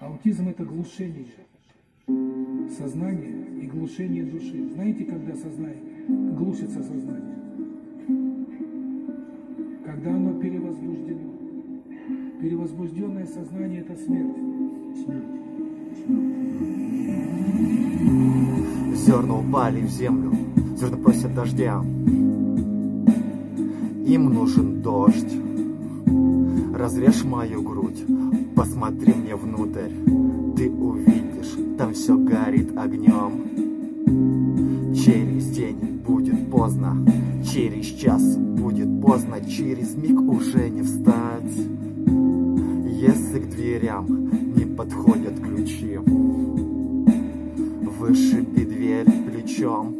Аутизм это глушение сознания и глушение души. Знаете, когда сознание глушится сознание? Когда оно перевозбуждено. Перевозбужденное сознание это смерть. Смерть. Зерна упали в землю, зерна просят дождя. Им нужен дождь. Разрежь мою грудь, посмотри мне внутрь. Ты увидишь, там все горит огнем. Через день будет поздно, через час будет поздно, через миг уже не встать. Если к дверям не подходят ключи, вышиби дверь плечом.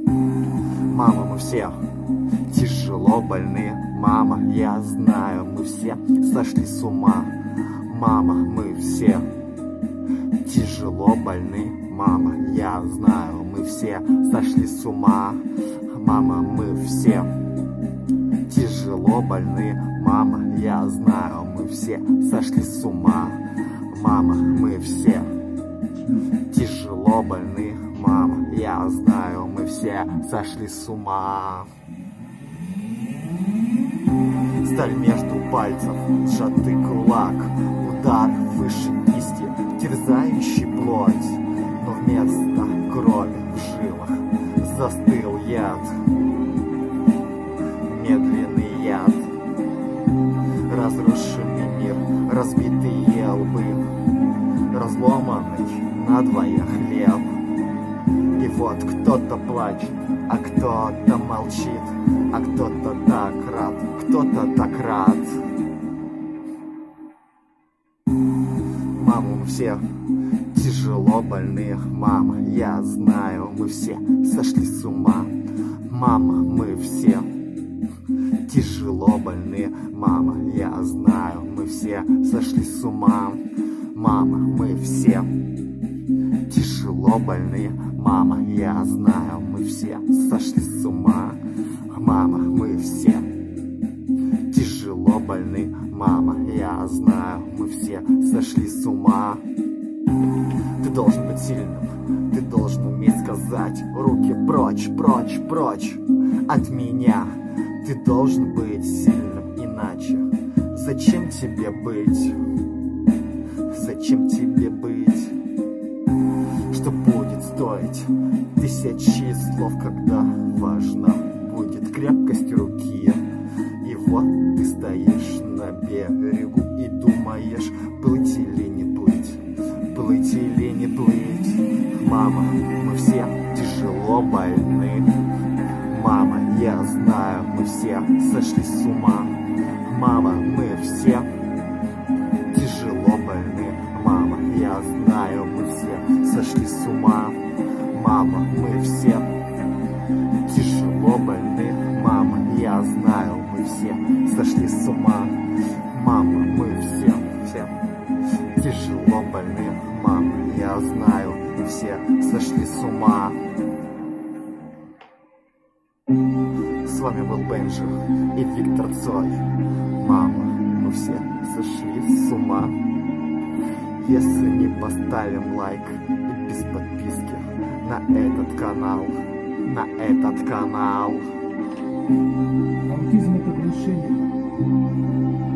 Мама, мы все тяжело больны, мама, я знаю, мы все сошли с ума. Мама, мы все тяжело больны, мама, я знаю, мы все сошли с ума. Мама, мы все тяжело больны, мама, я знаю, мы все сошли с ума. Мама, мы все тяжело больны, мама, я знаю, мы все сошли с ума. Сталь между пальцев, сжатый кулак, удар выше кисти, терзающий плоть, но вместо крови в жилах застыл яд, медленный яд, разрушенный мир, разбитые лбы, надвое хлеб. И вот кто-то плачет, а кто-то молчит, а кто-то так рад, кто-то так рад. Мама, мы все тяжело больны, мама, я знаю, мы все сошли с ума. Мама, мы все тяжело больны, мама, я знаю, мы все сошли с ума. Мама, мы все тяжело больны, мама, я знаю, мы все сошли с ума. Мама, мы все тяжело больны, мама, я знаю, мы все сошли с ума. Ты должен быть сильным, ты должен уметь сказать руки прочь, прочь, прочь от меня. Ты должен быть сильным, иначе зачем тебе быть? Стоить тысячи слов, когда важна будет крепкость руки? И вот ты стоишь на берегу и думаешь, плыть или не плыть, плыть или не плыть. Мама, мы все тяжело больны. Мама, я знаю, мы все сошли с ума. Мама, мы все тяжело больны. Мама, я знаю, мы все сошли с ума. Мама, мы все тяжело больны. Мама, я знаю, мы все сошли с ума. Мама, мы все, все тяжело больны. Мама, я знаю, все сошли с ума. С вами был Бенджи и Виктор Цой. Мама, мы все сошли с ума. Если не поставим лайк и без подписки на этот канал, на этот канал. Аутизм это глушение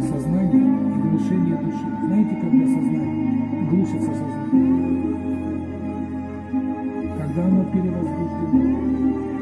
сознания и глушение души. Знаете, когда сознание глушится сознание? Когда оно перевозбуждено.